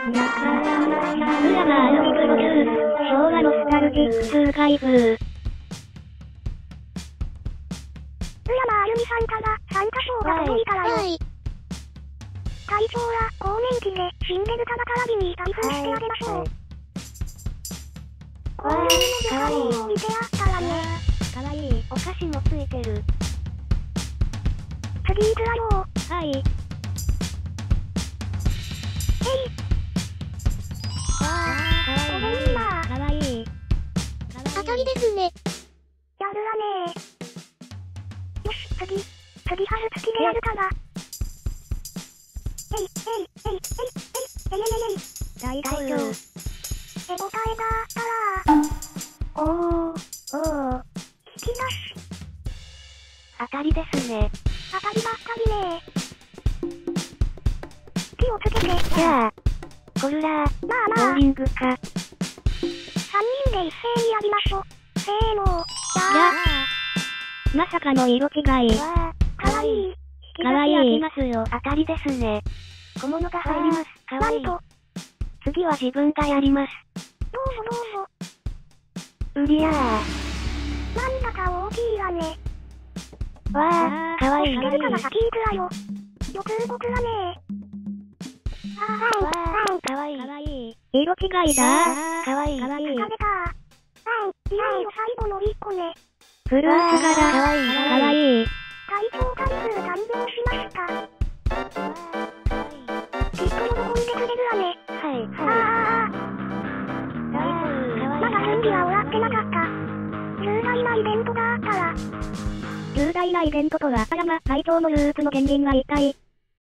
やったー。裏があるプロデュース。昭和ノスタルジックスーカイブー。浦間あゆみさんから参加賞が届いたらよ。はい。会長は更年期で死んでる方からびに開封してあげましょう。はい購入の時間を置いてあったらね。かわいい。お菓子もついてる。次行くわよはい。わねよし、次。次春月でやるから。えい、えい、えい、えい、えい、えい、えい、えい。大丈夫丈夫。手応えがあったら、おー、おー、引き出し。当たりですね。当たりばっかりね気をつけて。じゃあ、コルラー、まあまあボー、リングか。3人で一斉にやりましょう。せーの。まさかの色違い。わいい。かわいい。引き出し開きますよ。当たりですね。小物が入ります。かわいい。次は自分がやります。どうぞどうぞ。うりゃー。なんだか大きいわね。わー、かわいい。るから先行くわよ。よく動くわね。あー、ワン、ワン、かわいい。かわいい。色違いだかわいい。かわいい。いよいよ最後の一個ね。フルーツ柄。かわいいかわいい。会長回数完了しました。きっと喜んでくれるわね。はい、あはー、い。まだ準備は終わってなかった。重大なイベントがあったら、重大なイベントとは、あらま、会長のルーツの権限が一体、